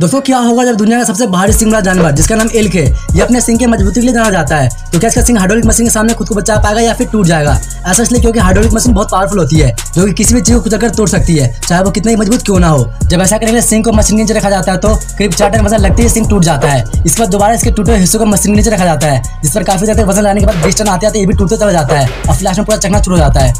दोस्तों, क्या होगा जब दुनिया का सबसे भारी सिंह वाला जानवर, जिसका नाम एल्क है, ये अपने सिंह के मजबूती के लिए जाना जाता है? तो क्या इसका सिंह हाइड्रोलिक मशीन के सामने खुद को बचा पाएगा या फिर टूट जाएगा? ऐसा इसलिए क्योंकि हाइड्रोलिक मशीन बहुत पावरफुल होती है, जो कि किसी भी चीज़ को कुचल तोड़ सकती है, चाहे वो कितनी मज़बूत क्यों ना हो। जब ऐसा करने के लिए सिंह को मशीन के नीचे रखा जाता है तो करीब चार टन वज़न लगती है सिंह टूट जाता है। इस पर दोबारा इसके टूटे हिस्सों को मशीन के नीचे रखा जाता है। जिस पर काफ़ी ज़्यादा वज़न लाने के बाद बीस टन आते आते ये भी टूटते चला जाता है और फ्लैश में पूरा चकना हो जाता है।